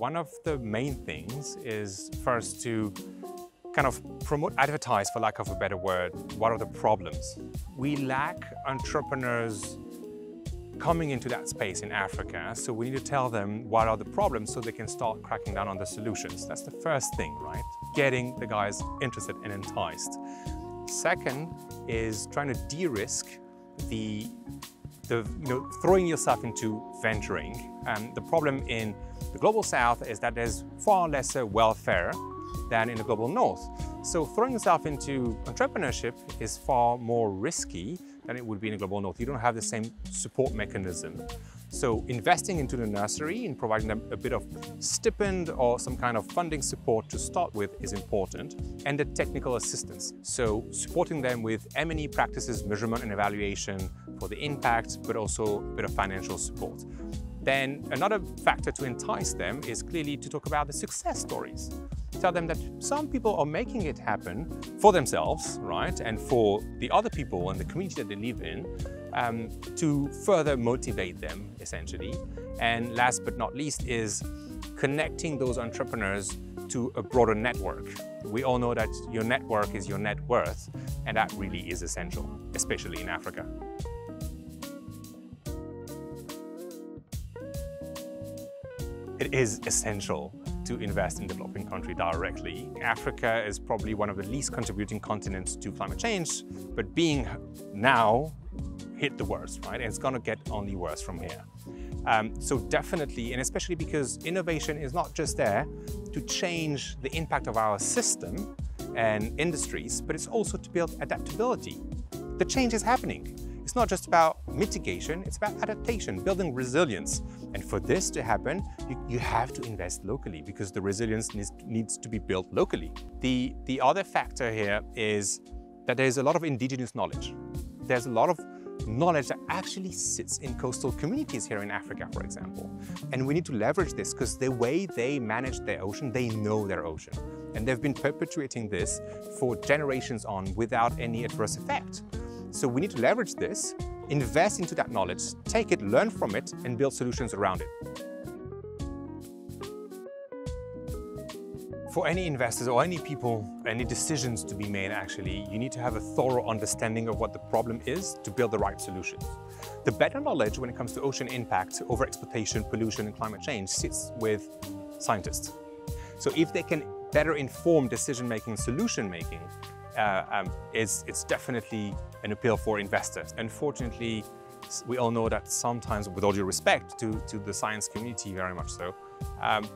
one of the main things is first to kind of promote, advertise, for lack of a better word, what are the problems. We lack entrepreneurs coming into that space in Africa, so we need to tell them what are the problems so they can start cracking down on the solutions. That's the first thing, right? Getting the guys interested and enticed. Second is trying to de-risk the, the you know, throwing yourself into venturing. And the problem in the Global South is that there's far lesser welfare than in the Global North. So throwing yourself into entrepreneurship is far more risky than it would be in the Global North. You don't have the same support mechanism. So investing into the nursery and providing them a bit of stipend or some kind of funding support to start with is important and the technical assistance. So supporting them with M&E practices, measurement and evaluation for the impact, but also a bit of financial support. Then another factor to entice them is clearly to talk about the success stories. Tell them that some people are making it happen for themselves, right? And for the other people and the community that they live in um, to further motivate them, essentially. And last but not least is connecting those entrepreneurs to a broader network. We all know that your network is your net worth, and that really is essential, especially in Africa. It is essential to invest in developing country directly. Africa is probably one of the least contributing continents to climate change, but being now hit the worst, right? And it's gonna get only worse from here. Um, so definitely, and especially because innovation is not just there to change the impact of our system and industries, but it's also to build adaptability. The change is happening. It's not just about mitigation, it's about adaptation, building resilience. And for this to happen, you, you have to invest locally because the resilience needs, needs to be built locally. The, the other factor here is that there's a lot of indigenous knowledge. There's a lot of knowledge that actually sits in coastal communities here in Africa, for example. And we need to leverage this because the way they manage their ocean, they know their ocean. And they've been perpetuating this for generations on without any adverse effect. So we need to leverage this, invest into that knowledge, take it, learn from it, and build solutions around it. For any investors or any people, any decisions to be made actually, you need to have a thorough understanding of what the problem is to build the right solutions. The better knowledge when it comes to ocean impact, overexploitation, pollution and climate change sits with scientists. So if they can better inform decision-making, and solution-making, uh, um, it's definitely an appeal for investors. Unfortunately, we all know that sometimes, with all due respect to, to the science community very much so, um,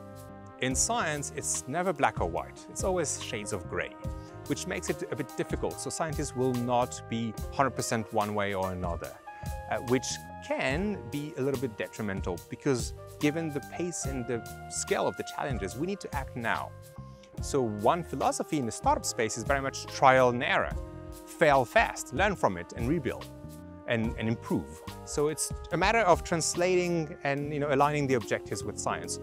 in science, it's never black or white. It's always shades of gray, which makes it a bit difficult. So scientists will not be 100% one way or another, uh, which can be a little bit detrimental because given the pace and the scale of the challenges, we need to act now. So one philosophy in the startup space is very much trial and error. Fail fast, learn from it and rebuild and, and improve. So it's a matter of translating and you know, aligning the objectives with science.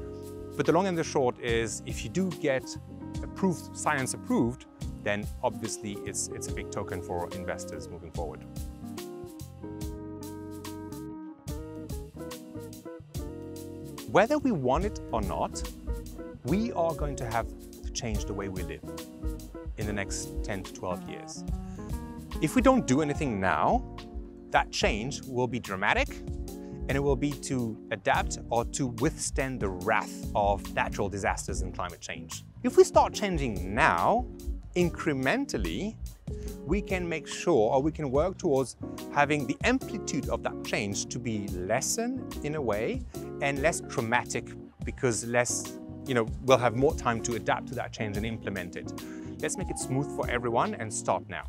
But the long and the short is if you do get approved, science approved, then obviously it's, it's a big token for investors moving forward. Whether we want it or not, we are going to have to change the way we live in the next 10 to 12 years. If we don't do anything now, that change will be dramatic and it will be to adapt or to withstand the wrath of natural disasters and climate change. If we start changing now, incrementally, we can make sure or we can work towards having the amplitude of that change to be lessened in a way and less traumatic because less you know, we'll have more time to adapt to that change and implement it. Let's make it smooth for everyone and start now.